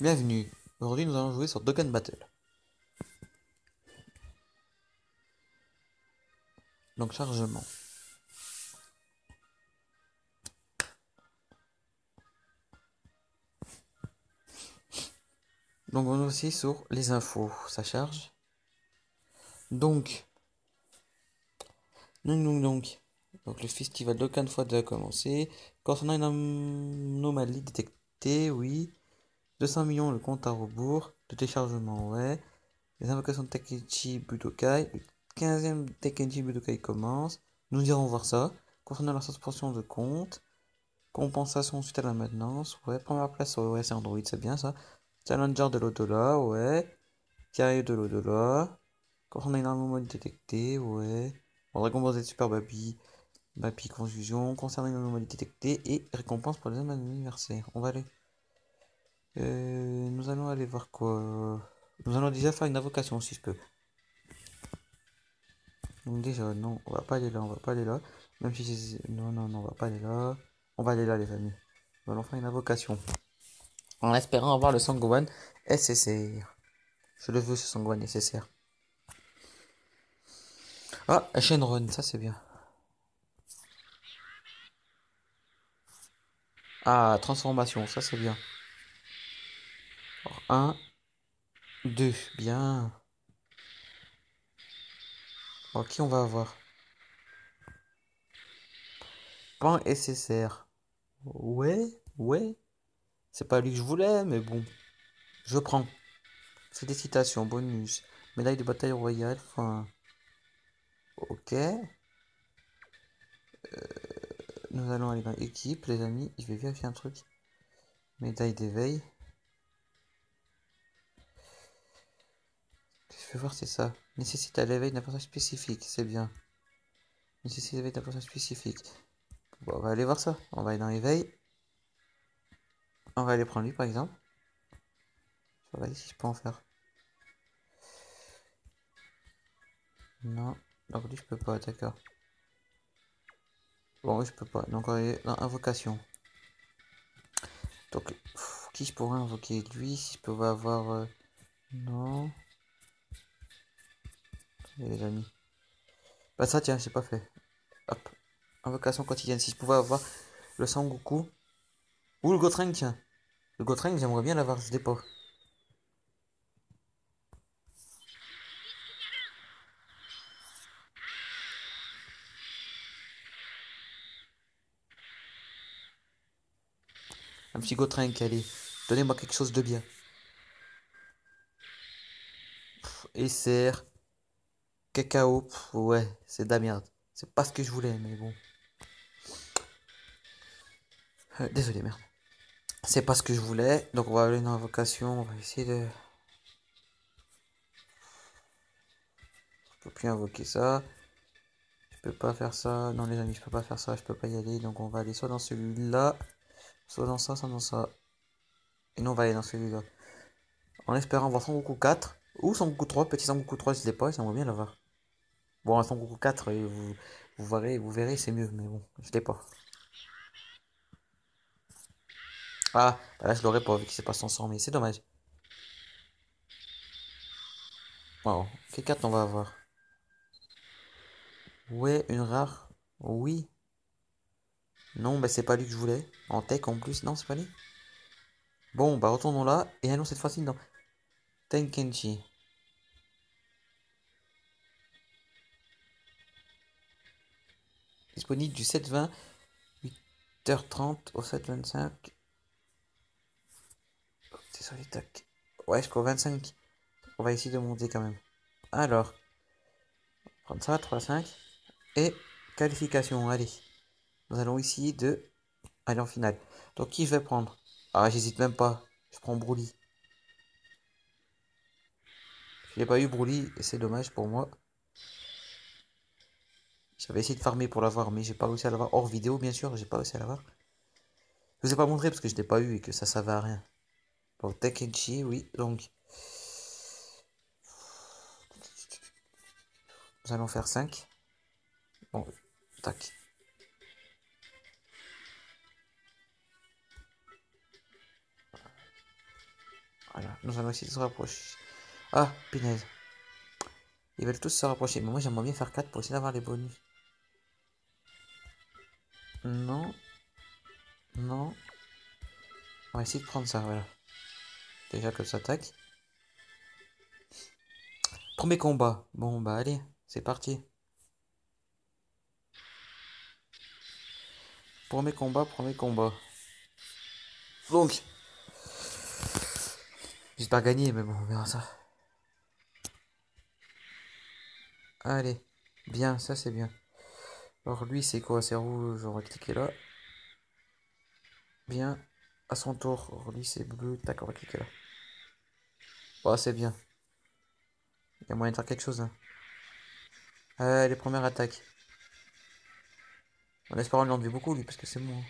Bienvenue. Aujourd'hui, nous allons jouer sur Dokkan Battle. Donc, chargement. Donc, on est aussi sur les infos. Ça charge. Donc, donc, donc, donc. Donc, le festival Dokkan fois a commencé. Concernant une anomalie détectée, oui. 200 millions le compte à rebours. De téléchargement, ouais. Les invocations de Takechi Budokai. Le 15e Takechi Budokai commence. Nous irons voir ça. Concernant la suspension de compte. Compensation suite à la maintenance. Ouais. Première place sur OS Android, c'est bien ça. Challenger de l'au-delà, ouais. Carrière de l'au-delà. Concernant une anomalie détectée, ouais. Dragon Ball Z Super Baby. Baby Confusion. Concernant une anomalie détectée. Et récompense pour les anniversaires. On va aller. Euh, nous allons aller voir quoi Nous allons déjà faire une invocation si je peux. Donc déjà, non, on va pas aller là, on va pas aller là. Même si c'est... Non, non, non, on va pas aller là. On va aller là, les amis. Nous allons faire une invocation. En espérant avoir le Sangohan SSR. Je le veux, ce Sangohan SSR. Ah, Shenron, ça c'est bien. Ah, transformation, ça c'est bien. 1, 2, bien. Ok, on va avoir? Pan SSR. Ouais, ouais. C'est pas lui que je voulais, mais bon. Je prends. Félicitations, bonus. Médaille de bataille royale, enfin. Ok. Euh, nous allons aller dans équipe, les amis. Je vais vérifier un truc. Médaille d'éveil. Voir, c'est ça. Nécessite à l'éveil d'un personnage spécifique, c'est bien. Nécessite l'éveil d'un personnage spécifique. Bon, on va aller voir ça. On va aller dans l'éveil. On va aller prendre lui, par exemple. Je vais voir si je peux en faire. Non. Donc lui, je peux pas, d'accord. Bon, oui, je peux pas. Donc on dans invocation. Donc, qui je pourrais invoquer? Lui, si je peux avoir... Euh, non les amis. Bah ça tiens, j'ai pas fait. Hop. Invocation quotidienne. Si je pouvais avoir le Sangoku. Ou le Gotreng, tiens. Le Gotreng, j'aimerais bien l'avoir, l'ai pas. Un petit Gotreng, allez. Donnez-moi quelque chose de bien. Et serre. Cacao, ouais, c'est de la merde. C'est pas ce que je voulais, mais bon. Euh, désolé, merde. C'est pas ce que je voulais, donc on va aller dans invocation, on va essayer de... Je peux plus invoquer ça. Je peux pas faire ça. Non les amis, je peux pas faire ça, je peux pas y aller. Donc on va aller soit dans celui-là, soit dans ça, soit dans ça. Et non, on va aller dans celui-là. En espérant voir son Goku 4 ou son Goku 3. Petit son Goku 3, je l'ai pas, j'aimerais bien l'avoir. Bon, un Son Goku 4, vous, vous verrez, vous verrez, c'est mieux, mais bon, je l'ai pas. Ah, bah là je l'aurais pas vu qu'il s'est pas transformé, c'est dommage. Wow, quelle carte on va avoir? Ouais, une rare. Oui. Non, bah c'est pas lui que je voulais. En tech en plus, non, c'est pas lui. Bon, bah retournons là. Et allons cette fois-ci dans Tenkenchi. Disponible du 7-20, 8h30 au 7-25. C'est sur les tacs. Ouais, jusqu'au 25. On va essayer de monter quand même. Alors, prendre ça, 3-5. Et qualification, allez. Nous allons ici de aller en finale. Donc, qui je vais prendre? Ah, j'hésite même pas. Je prends Broly. Je n'ai pas eu Broly et c'est dommage pour moi. J'avais essayé de farmer pour l'avoir, mais j'ai pas réussi à l'avoir. Hors vidéo, bien sûr, j'ai pas réussi à l'avoir. Je vous ai pas montré parce que je l'ai pas eu et que ça servait à rien. Bon, Tekenchi, oui, donc. Nous allons faire 5. Bon, tac. Voilà, nous allons essayer de se rapprocher. Ah, punaise. Ils veulent tous se rapprocher. Mais moi, j'aimerais bien faire 4 pour essayer d'avoir les bonus. Non. Non. On va essayer de prendre ça, voilà. Déjà que ça attaque. Premier combat. Bon, bah allez, c'est parti. Premier combat, premier combat. Donc. J'espère gagner, mais bon, on verra ça. Allez. Bien, ça c'est bien. Alors lui, c'est quoi? C'est rouge, on va cliquer là. Bien. À son tour. Lui, c'est bleu. Tac, on va cliquer là. Oh, c'est bien. Il y a moyen de faire quelque chose. Hein. Allez, première attaque. En espérant lui enlever beaucoup, lui, parce que c'est moi.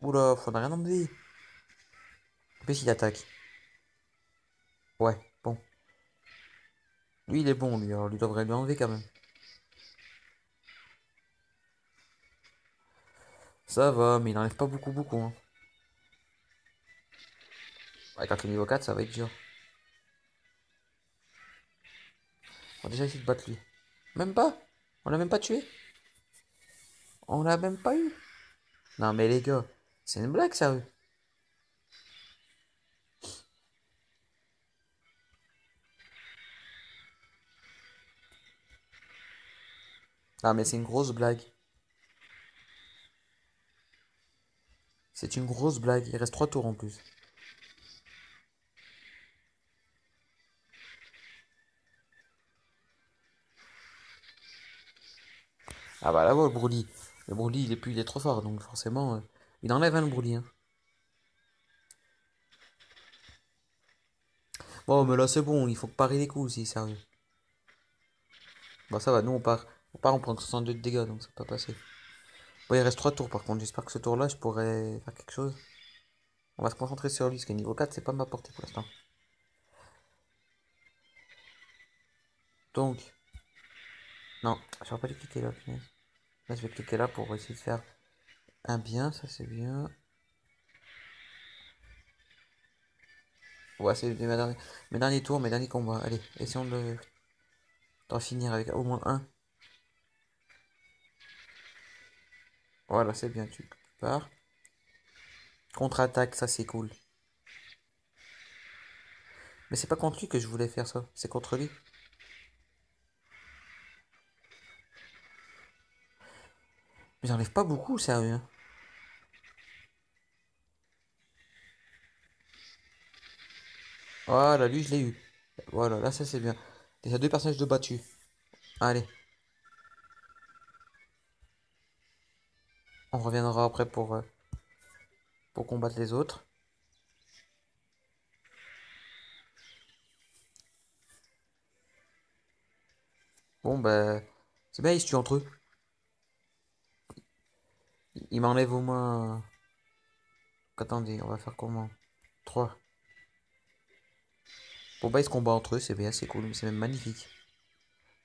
Oula, faudra rien enlever. En plus, il attaque. Ouais, bon. Lui, il est bon, lui. Alors, lui devrait lui enlever quand même. Ça va, mais il n'enlève pas beaucoup, beaucoup. Hein. Avec le niveau 4, ça va être dur. On va déjà essayer de battre lui. Même pas On l'a même pas tué On l'a même pas eu Non mais les gars, c'est une blague sérieux. Ah mais c'est une grosse blague. C'est une grosse blague. Il reste trois tours en plus. Ah bah là, le Broly. Le Broly, il est plus, il est trop fort, donc forcément, euh, il enlève un le Broly. Hein. Bon, mais là, c'est bon, il faut parer les coups aussi, sérieux. Bon, ça va, nous, on part. On part, on prend 62 de dégâts, donc ça peut pas passer. Bon, il reste 3 tours, par contre. J'espère que ce tour-là, je pourrais faire quelque chose. On va se concentrer sur lui, parce que niveau 4, c'est pas ma portée pour l'instant. Donc. Non, j'aurais pas dû cliquer là, punaise. Là, je vais cliquer là pour essayer de faire un bien, ça c'est bien. Ouais, c'est mes derniers, mes derniers tours, mes derniers combats. Allez, essayons de d'en finir avec au moins un. Voilà, c'est bien, tu pars. Contre-attaque, ça c'est cool. Mais c'est pas contre lui que je voulais faire ça, c'est contre lui. Mais j'enlève pas beaucoup, sérieux. Hein. Voilà, lui, je l'ai eu. Voilà, là, ça, c'est bien. Déjà deux personnages de battus. Allez. On reviendra après pour, euh, combattre les autres. Bon, ben... C'est bien, ils se tuent entre eux. Il m'enlève au moins... Attendez, on va faire comment 3. Bon bah ils se combattent entre eux, c'est bien, c'est cool, c'est même magnifique.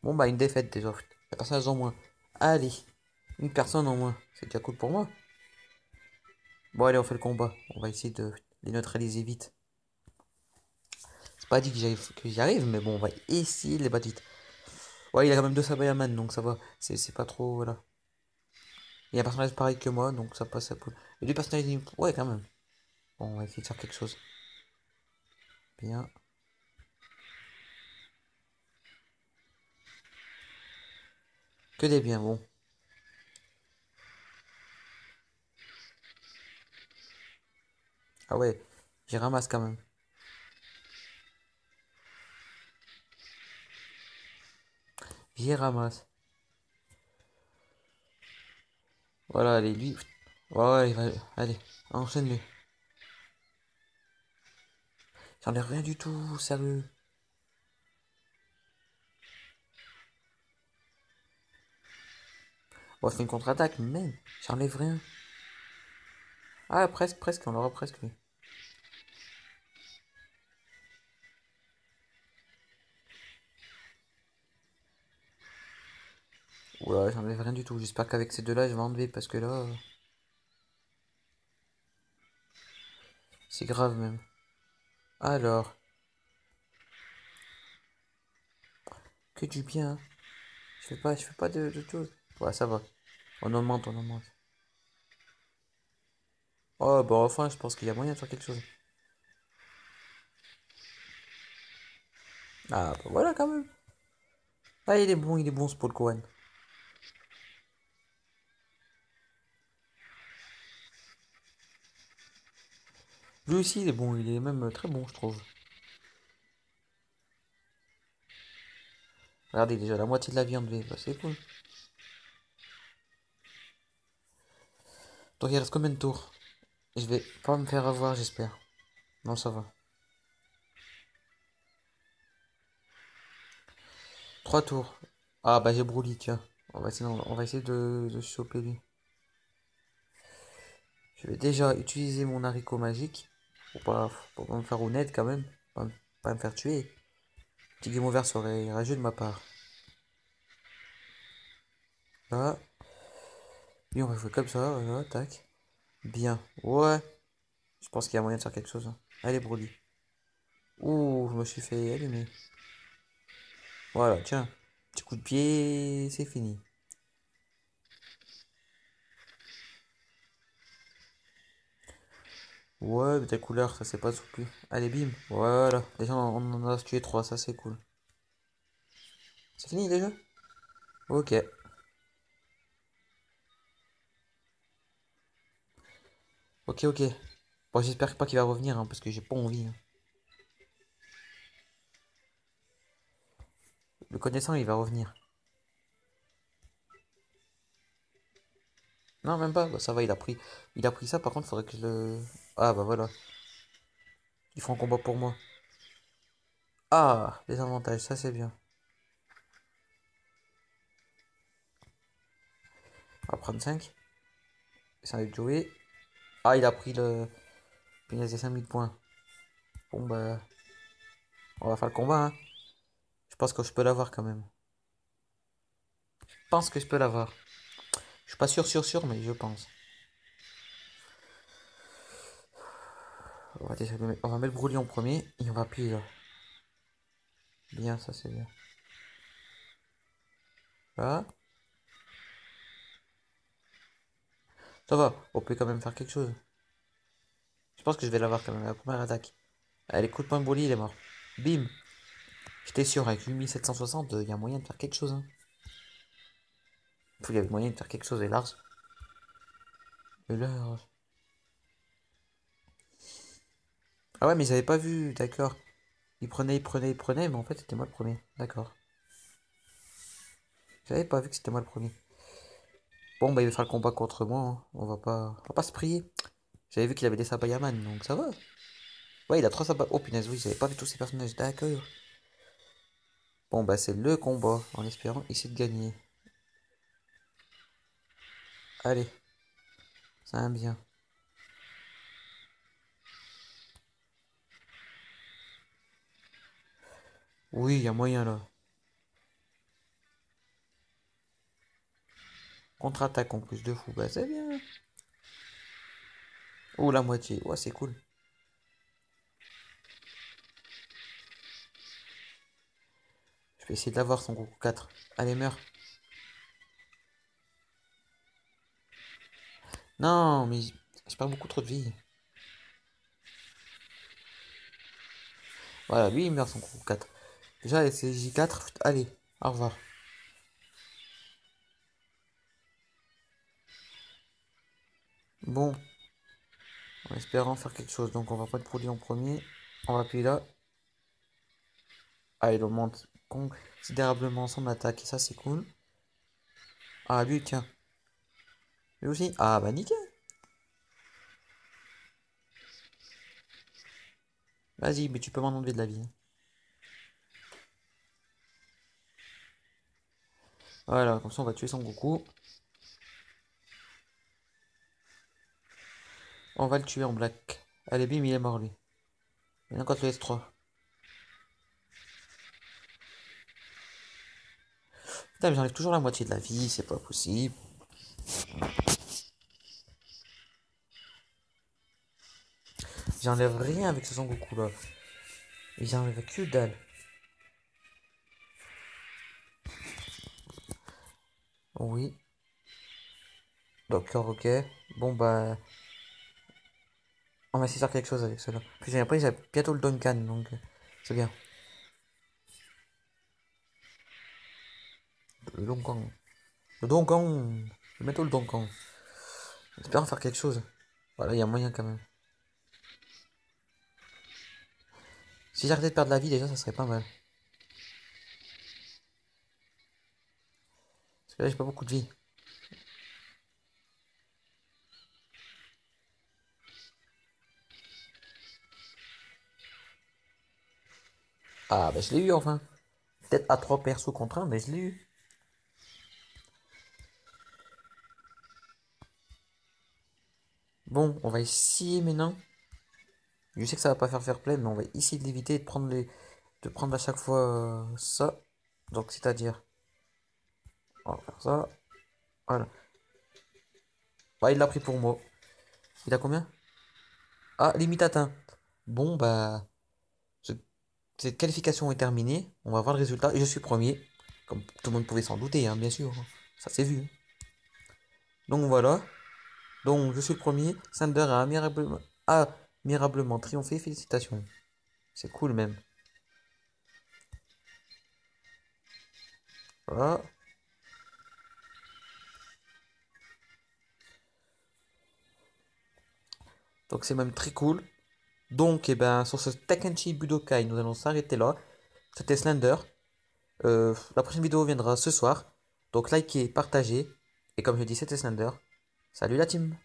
Bon bah une défaite déjà. La personne en moins. Allez, une personne en moins. C'est déjà cool pour moi. Bon allez, on fait le combat. On va essayer de les neutraliser vite. C'est pas dit que j'y arrive, mais bon, on va essayer de les battre vite. Ouais, il a quand même deux Sabayaman, donc ça va. C'est pas trop... Il y a un personnage pareil que moi, donc ça passe à peu. Et deux personnages. Ouais, quand même. Bon, on va essayer de faire quelque chose. Bien. Que des biens, bon. Ah ouais, j'y ramasse quand même. J'y ramasse. Voilà, allez, lui. Ouais, ouais, allez, enchaîne-le. J'en ai rien du tout, sérieux. On va faire une contre-attaque, mais j'enlève rien. Ah, presque, presque, on l'aura presque, lui. Oula, j'enlève rien du tout. J'espère qu'avec ces deux-là, je vais enlever parce que là. C'est grave même. Alors. Que du bien. Je fais pas, je fais pas de, de choses. Ouais, ça va. On augmente, on augmente. Oh, bah enfin, je pense qu'il y a moyen de faire quelque chose. Ah, bah voilà quand même. Ah, il est bon, il est bon ce Paul. Lui aussi, il est bon, il est même très bon, je trouve. Regardez, déjà la moitié de la viande, bah, c'est cool. Donc il reste combien de tours? Je vais pas me faire avoir, j'espère. Non, ça va. Trois tours. Ah bah j'ai Broly, tiens. On va essayer, on va essayer de, de choper lui. Je vais déjà utiliser mon haricot magique. Pour pas, pour me faire honnête quand même. Pas, pas me faire tuer. Petit game over serait rageux de ma part. Là. Et on va jouer comme ça, tac. Bien. Ouais. Je pense qu'il y a moyen de faire quelque chose. Hein. Allez, Brody. Ouh, je me suis fait allumer. Voilà, tiens. Petit coup de pied, c'est fini. Ouais, mais ta couleur, ça c'est pas souplu. Allez, bim. Voilà. Déjà, on en a tué trois, ça c'est cool. C'est fini déjà? Ok. Ok, ok. Bon, j'espère pas qu'il va revenir, hein, parce que j'ai pas envie. Hein. Le connaissant, il va revenir. Non, même pas. Bah, ça va, il a pris. Il a pris ça. Par contre, faudrait que je le. Ah, bah voilà. Ils font un combat pour moi. Ah, les avantages, ça c'est bien. On va prendre 5. Ça va jouer. Ah, il a pris le. il a 5000 points. Bon, bah. On va faire le combat, hein. Je pense que je peux l'avoir quand même. Je pense que je peux l'avoir. Je suis pas sûr, sûr, sûr, mais je pense. On va, on va mettre en premier et on va appuyer là. Bien, ça c'est bien. Là. Ça va, on peut quand même faire quelque chose. Je pense que je vais l'avoir quand même, la première attaque. Allez, coup de poing Broly, il est mort. Bim J'étais sûr, avec 8760, il y a moyen de faire quelque chose. Hein. Il y avait moyen de faire quelque chose, et Lars. Et Lars. Ah ouais, mais ils avaient pas vu, d'accord. Ils prenaient, ils prenaient, ils prenaient, mais en fait c'était moi le premier. D'accord. J'avais pas vu que c'était moi le premier. Bon, bah il va faire le combat contre moi. Hein. On va pas, on va pas se prier. J'avais vu qu'il avait des Sabayaman, donc ça va. Ouais, il a trois sabats. Oh punaise, oui, j'avais pas vu tous ces personnages. D'accord. Bon, bah c'est le combat, en espérant essayer de gagner. Allez. Ça va bien. Oui, il y a moyen là. Contre-attaque en plus de fou. Bah c'est bien. Oh la moitié. Ouais c'est cool. Je vais essayer de l'avoir son groupe 4. Allez meurs. Non, mais je perds beaucoup trop de vie. Voilà, lui il meurt son groupe 4. Déjà, c'est J4. Allez, au revoir. Bon. En espérant faire quelque chose. Donc, on va pas de produit en premier. On va appuyer là. Ah, il augmente considérablement son attaque. Et ça, c'est cool. Ah, lui, tiens. Lui aussi. Ah, bah, nickel. Vas-y, mais tu peux m'en enlever de la vie. Voilà, comme ça on va tuer son Goku. On va le tuer en black. Allez, bim, il est mort lui. Maintenant contre le S3. Putain, mais j'enlève toujours la moitié de la vie, c'est pas possible. J'enlève rien avec ce Son Goku là. J'enlève que dalle. Oui. D'accord, ok. Bon bah... On va essayer de faire quelque chose avec cela. Puis après, j'ai bientôt le Duncan, donc c'est bien. Le Duncan. Le Duncan. Bientôt le Duncan. J'espère en faire quelque chose. Voilà, il y a moyen quand même. Si j'arrêtais de perdre la vie, déjà, ça serait pas mal. Parce que là, j'ai pas beaucoup de vie. Ah, bah je l'ai eu enfin. Peut-être à 3 persos contre 1, mais je l'ai eu. Bon, on va essayer maintenant. Je sais que ça va pas faire faire play, mais on va essayer de l'éviter de prendre les, de prendre à chaque fois euh, ça. Donc c'est-à-dire, on va faire ça. Voilà. Bah, il l'a pris pour moi. Il a combien? Ah, limite atteint. Bon, bah, cette qualification est terminée. On va voir le résultat. Et je suis premier. Comme tout le monde pouvait s'en douter, hein, bien sûr. Ça s'est vu. Donc voilà. Donc je suis premier. Sander a admirablement, admirablement triomphé. Félicitations. C'est cool même. Voilà. Donc c'est même très cool. Donc, eh ben, sur ce Tekenchi Budokai, nous allons s'arrêter là. C'était Slender. Euh, la prochaine vidéo viendra ce soir. Donc, likez, partagez. Et comme je dis, c'était Slender. Salut la team